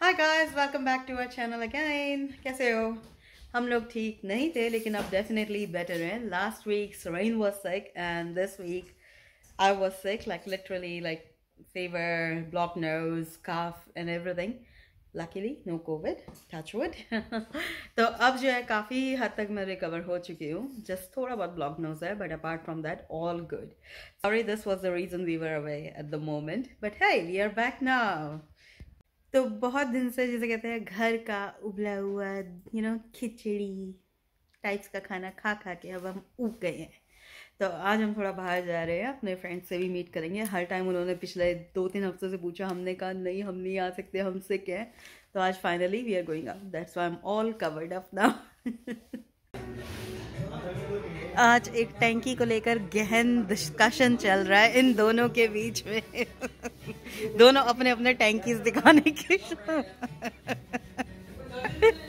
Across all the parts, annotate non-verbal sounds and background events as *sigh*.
Hi guys welcome back to our channel again कैसे हो? हम लोग ठीक नहीं थे, लेकिन अब डेफिनेटली बेटर हैं. Last week Saren was sick and this week I was sick like literally like fever, blocked nose, cough and everything. Luckily no Covid touchwood तो अब जो है, काफ़ी हद तक मैं रिकवर हो चुकी हूँ. जस्ट थोड़ा बहुत ब्लॉक नोज़ है but apart from that all good sorry this was the reason we were away at the moment but hey we are back now तो बहुत दिन से जैसे कहते हैं, घर का उबला हुआ यू नो खिचड़ी टाइप्स का खाना खा खा के अब हम उग गए हैं। तो आज हम थोड़ा बाहर जा रहे हैं, अपने फ्रेंड्स से भी मीट करेंगे। हर टाइम उन्होंने पिछले दो तीन हफ्तों से पूछा, हमने कहा, नहीं, हम नहीं आ सकते, हमसे क्या तो आज finally we are going up that's why I'm all covered up now आज एक टैंकी को लेकर गहन डिस्कशन चल रहा है इन दोनों के बीच में। दोनों अपने अपने टैंकीज दिखाने के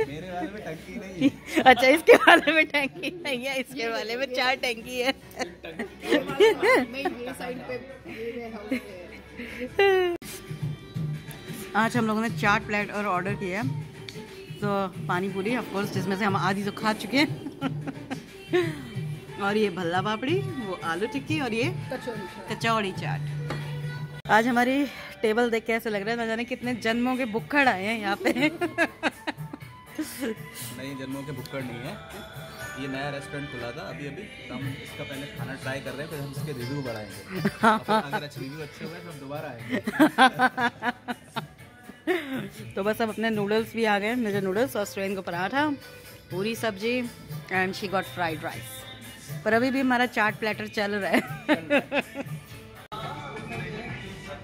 मेरे में टंकी नहीं है अच्छा इसके वाले में टैंकी नहीं है, इसके वाले में चार टैंकी है। आज हम लोगों ने चार प्लेट और ऑर्डर किया तो पानी पूरी ऑफकोर्स जिसमें से हम आधी तो खा चुके हैं। और ये भल्ला पापड़ी वो आलू टिक्की और ये कचौड़ी चाट। आज हमारी टेबल देख के ऐसे लग रहा है ना जाने कितने जन्मों के बुक्खड़ आए हैं यहाँ पे। नई जन्मों के बुक्कड़ नहीं है। ये नया रेस्टोरेंट खुला था अभी अभी। तो हम इसका पहले खाना ट्राई कर रहे हैं फिर हम इसके रिव्यू बढ़ाएँगे। अगर अच्छे रिव्यू अच्छे हुए तो हम दोबारा आएँगे। तो बस अब अपने नूडल्स भी आ गए मेरे नूडल्स और स्ट्रेन को पराठा पूरी सब्ज़ी and she got fried rice पर अभी भी हमारा चाट प्लेटर चल रहा है।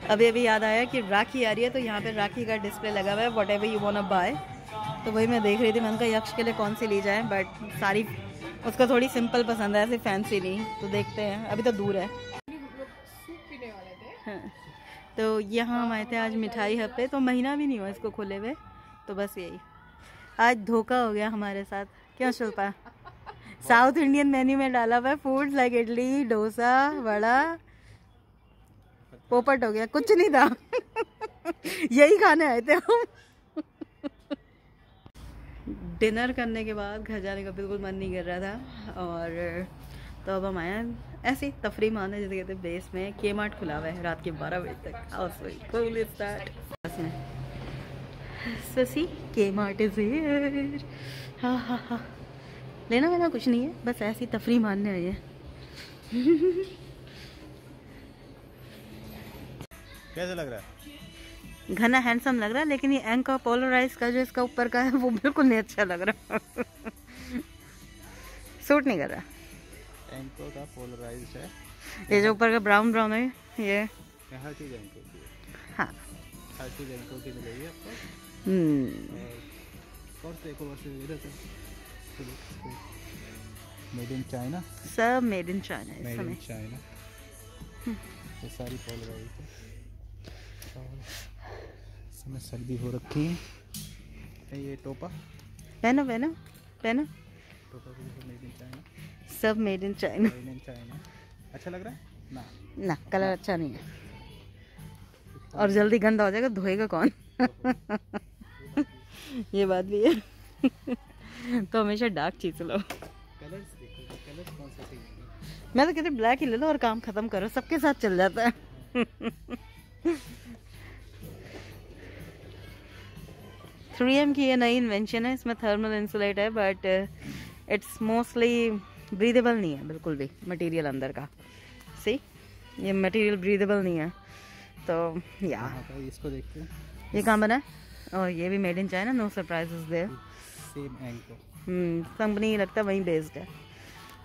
अभी अभी याद आया कि राखी आ रही है तो यहाँ पे राखी का डिस्प्ले लगा हुआ है what ever you want buy तो वही मैं देख रही थी मैं उनका यक्ष के लिए कौन सी ली जाए बट सारी, उसको थोड़ी सिंपल पसंद है, ऐसे फैंसी नहीं। तो देखते हैं, अभी तो दूर है। हाँ। तो यहाँ हम आए थे आज मिठाई हब पे तो महीना भी नहीं हुआ इसको खोले हुए तो बस यही। आज धोखा हो गया हमारे साथ। क्यों शिल्पा साउथ इंडियन मेन्यू में डाला हुआ है फ़ूड लाइक इडली डोसा वड़ा। पोपट हो गया कुछ नहीं था। *laughs* यही खाने आए थे हम। डिनर करने के बाद घर जाने का बिल्कुल मन नहीं कर रहा था और तो अब हम आए ऐसे तफरी मारने जैसे कहते बेस में। के मार्ट खुला हुआ है रात के बारह बजे तक। हाउ स्वीट कूल इज़ ससी के मार्ट इज़ हियर हाँ हाँ हाँ। लेना वेना कुछ नहीं है बस ऐसी तफरी मारने आई है। कैसा लग रहा है? घना हैंडसम लग रहा है लेकिन ये एंक का पोलराइज का जो इसका ऊपर का है वो बिल्कुल नहीं अच्छा लग रहा। सूट नहीं कर रहा। एंको का पोलराइज है। ये जो ऊपर का ब्राउन ब्राउन है ये। हर चीज़ एंको की हाँ। हर चीज़ एंको की मिलेगी आपको। हम्म, और देखो बस इधर से मेड इन चाइना सब मेड इन चाइना इस मेड इन समय चाइना ये सारी है और इस समय सर्दी हो रखी है। ये टोपा? पहनो पहनो पहनो। टोपा भी मेड इन चाइना सब made in China made in China अच्छा लग रहा है? ना। ना कलर अच्छा नहीं है। और जल्दी गंदा हो जाएगा धोएगा कौन? *laughs* ये बात भी है। *laughs* तो हमेशा डार्क चीज़ लो। कलर्स देखो कलर्स कौन से मैं तो कहती ब्लैक ही ले लो और काम खत्म करो सबके साथ चल जाता है। *laughs* थ्री एम की ये नई इन्वेंशन है इसमें थर्मल इंसुलेट है बट इट्स मोस्टली ब्रीदेबल नहीं है बिल्कुल भी मटेरियल अंदर का। सी ये मटेरियल ब्रीदेबल नहीं है तो या हाँ तो इसको देखते हैं। ये कहाँ बना है? और ये भी made in China no surprises there same एंको hmm company लगता है वहीं बेस्ड है।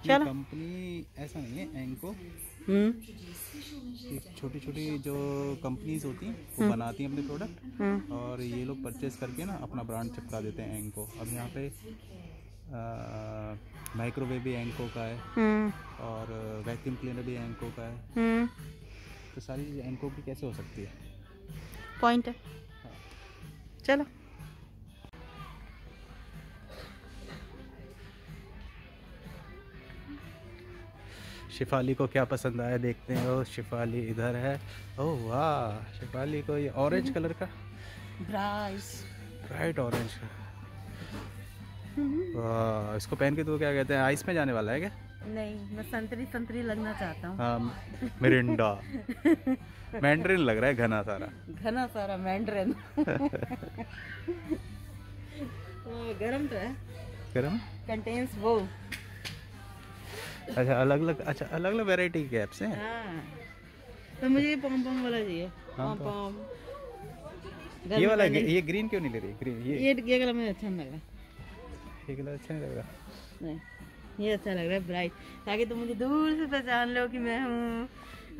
चलो। कंपनी ऐसा नहीं है एंको हम्म। छोटी छोटी जो कंपनीज़ होती हैं वो बनाती हैं अपने प्रोडक्ट हम्म। और ये लोग परचेज करके ना अपना ब्रांड चिपका देते हैं एंको अब यहाँ पे माइक्रोवेव भी एंको का है। हम्म। और वैक्यूम क्लीनर भी एंको का है। हम्म। तो सारी चीज़ एंको की कैसे हो सकती है? पॉइंट है। चलो। शिफाली को क्या पसंद आया? देखते हैं। ओ शिफाली इधर है। ओह वाह शिफाली को ये ऑरेंज कलर का? ब्राइस ब्राइट ऑरेंज का। वाह इसको पहन के तो क्या कहते हैं? आइस में जाने वाला है क्या? नहीं मैं संतरी संतरी लगना चाहता हूँ। हाँ मिरिंडा। मैंड्रिन लग रहा है घना सारा। घना सारा मैंड्रिन *laughs* गरम तो है। गरम? कंटेन्स वो। अच्छा अलग अलग अच्छा अलग अलग वैरायटी के कैप्स हैं? हाँ। तो मुझे ये पॉम पॉम वाला चाहिए। हाँ, पॉम तो- पॉम ये वाला ये ग्रीन क्यों नहीं ले रही? ग्रीन ये ये ये कलर मुझे अच्छा नहीं लग रहा। ये कलर अच्छा नहीं लग रहा। नहीं ये अच्छा लग रहा है ब्राइट ताकि तुम मुझे दूर से पहचान लो कि मैं हूँ।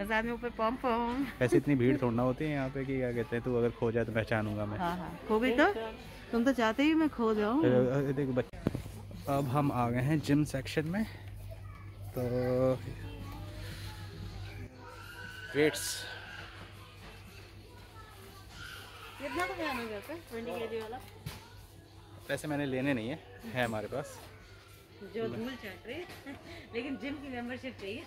और साथ में ऊपर पॉम पॉम ऐसे इतनी भीड़ थोड़ा होती है यहाँ पे कि क्या कहते हैं तू अगर खो जाए तो पहचानूँगा मैं। हाँ हाँ। खो गई तो? तुम तो चाहते ही मैं खो जाऊँ। अ, अब हम आ गए हैं जिम सेक्शन में। तो वेट्स कितना तो ध्यान हो जाता है ट्वेंटी के वाला? वैसे मैंने लेने नहीं है है हमारे पास। जो धूल चट रही है। *laughs* लेकिन जिम की मेंबरशिप चाहिए।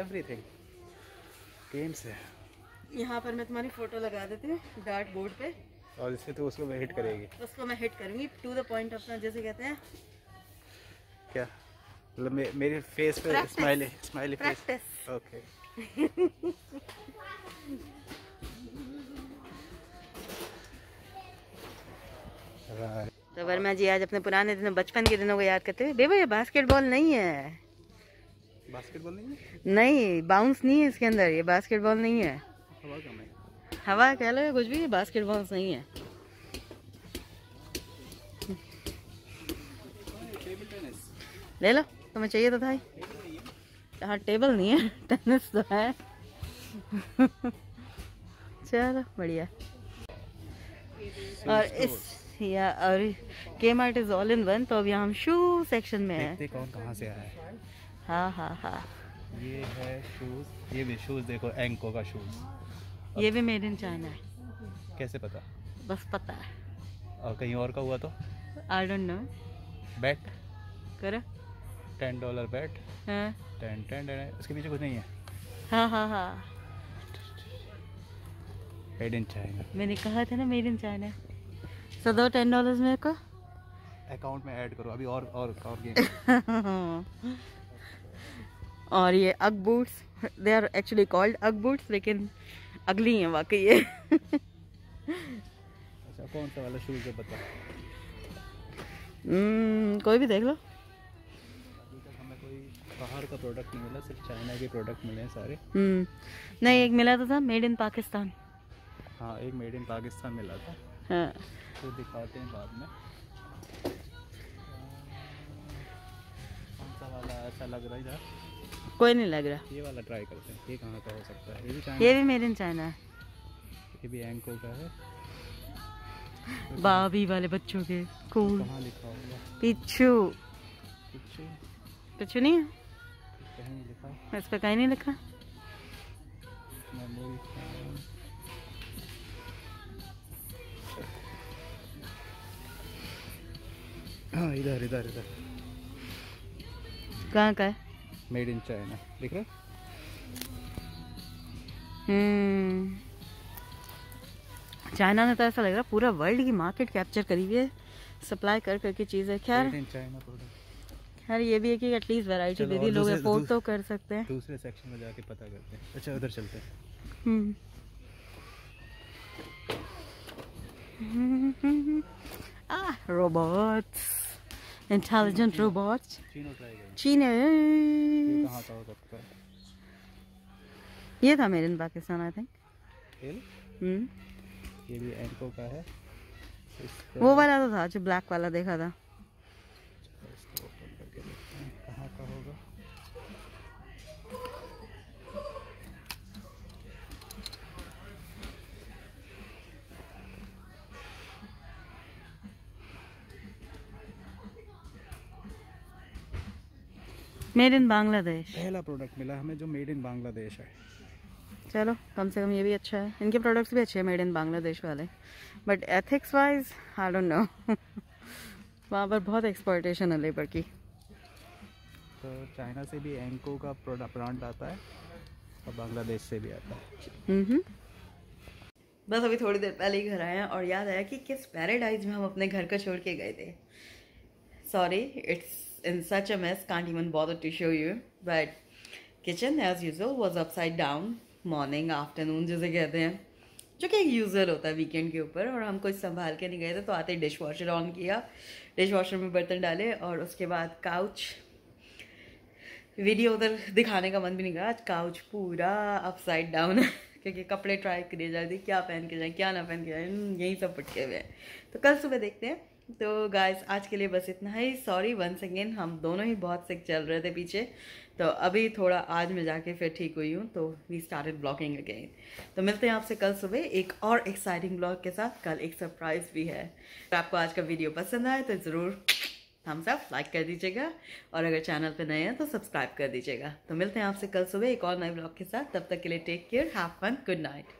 एवरीथिंग गेम्स है। यहाँ पर मैं तुम्हारी फ़ोटो लगा देती हूँ डार्ट बोर्ड पे। और इससे तो उसको मैं हिट करेगी। उसको मैं हिट करूँगी टू द पॉइंट अपना जैसे कहते हैं। क्या? मतलब मे, मेरे फेस पे स्माइली स्माइली फेस ओके तो वर्मा जी आज अपने पुराने दिनों बचपन के दिनों को याद करते हुए बेबा ये बास्केटबॉल नहीं है। बास्केटबॉल नहीं है? नहीं बाउंस नहीं है इसके अंदर ये बास्केटबॉल नहीं है। हवा कह लो कुछ भी ये बास्केटबॉल नहीं है। ले लो तुम्हें चाहिए तो था ही। टेबल नहीं है *laughs* टेनिस तो है। *laughs* चलो बढ़िया। और इस या और K Mart is all in one तो यहाँ हम शू सेक्शन में है। देखते कौन कहाँ से आया है। हाँ हाँ हाँ। ये है शूज़ ये भी शूज़ देखो एंको का शूज़ ये भी मेड इन चाइना है। कैसे पता? बस पता है। और कहीं और का हुआ तो? आई डोंट नो बैट करो। Ten dollar bet ten ten ten उसके पीछे कुछ नहीं है? हाँ हाँ हाँ। मेड इन चाइना मैंने कहा था ना मेड इन चाइना सो दो टेन डॉलर्स मेरे को? अकाउंट में ऐड करो। अभी और और और गेम *laughs* और ये ugg boots they are actually called ugg boots लेकिन अगली हैं वाकई ये। अच्छा कौन सा वाला शूज़ है बता। हम्म, कोई भी देख लो। हमें कोई बाहर का प्रोडक्ट नहीं मिला सिर्फ़ चाइना के प्रोडक्ट मिले हैं सारे। हम्म, नहीं एक मिला तो था मेड इन पाकिस्तान हाँ एक मेड इन पाकिस्तान मिला था। हाँ। तो दिखाते हैं बाद में। कौन सा वाला अच्छा लग रहा है कोई नहीं लग रहा। ये वाला ट्राई करते हैं ये कहाँ का हो सकता है? ये भी चाइना ये भी मेड इन चाइना है। ये भी एंको का है। बाबी वाले बच्चों के कूल कहाँ लिखा होगा? पिच्छू। पीछे पिच्छू नहीं है? कहीं लिखा। है इस पर कहीं नहीं लिखा। हाँ इधर इधर इधर। कहाँ का है? मेड इन चाइना दिख रहा है? हम्म। चाइना ने तो ऐसा लग रहा है पूरा वर्ल्ड की मार्केट कैप्चर करी हुई है सप्लाई कर करके चीज़ें। खैर चाइना प्रोडक्ट खैर ये भी है कि एटलीस्ट वैरायटी दे दी लोग अफोर्ड तो कर सकते हैं। दूसरे सेक्शन में जाके पता करते हैं। अच्छा उधर चलते हैं। हम्म। *laughs* ah रोबोट्स चीनो ये था मेरे इन पाकिस्तान आई थिंक हम्म। ये भी एंको का है। वो वाला तो था जो ब्लैक वाला देखा था इसको open करके देखते हैं कहाँ का होगा मेड इन बांग्लादेश पहला प्रोडक्ट मिला हमें जो मेड इन बांग्लादेश है। चलो कम से कम ये भी अच्छा है। इनके प्रोडक्ट्स भी अच्छे हैं मेड इन बांग्लादेश वाले। But ethics wise I don't know वहाँ पर बहुत एक्सपोर्टेशन है लेबर की। तो चाइना से भी एंको का ब्रांड आता है और बांग्लादेश से भी आता है। हम्म बस अभी थोड़ी देर पहले ही घर आए हैं और याद आया कि किस पैराडाइज में हम अपने घर को छोड़ के गए थे। Sorry it's in such a mess, can't even bother to show you. But kitchen, as usual, was upside down. Morning, afternoon, जिसे कहते हैं। जो कि एक यूज़र होता है वीकेंड के ऊपर, और हम कुछ संभाल के नहीं गए थे तो आते डिश वॉशर ऑन किया। डिश वॉशर में बर्तन डाले, और उसके वीडियो उधर दिखाने का मन भी नहीं करा। आज काउच पूरा अपसाइड डाउन है। *laughs* क्योंकि कपड़े ट्राई करिए जाते क्या पहन के जाए, क्या ना पहन के जाए यही सब पटके हुए हैं। तो कल सुबह देखते हैं। तो गाइस आज के लिए बस इतना ही। सॉरी वंस अगेन हम दोनों ही बहुत सिक चल रहे थे पीछे। तो अभी थोड़ा आज मैं जाके फिर ठीक हुई हूँ तो वी स्टार्टेड ब्लॉगिंग अगेन तो मिलते हैं आपसे कल सुबह एक और एक्साइटिंग ब्लॉग के साथ। कल एक सरप्राइज़ भी है। तो आपको आज का वीडियो पसंद आए तो ज़रूर थम्स अप लाइक कर दीजिएगा। और अगर चैनल पर नए हैं तो सब्सक्राइब कर दीजिएगा। तो मिलते हैं आपसे कल सुबह एक और नए ब्लॉग के साथ। तब तक के लिए take care have fun good night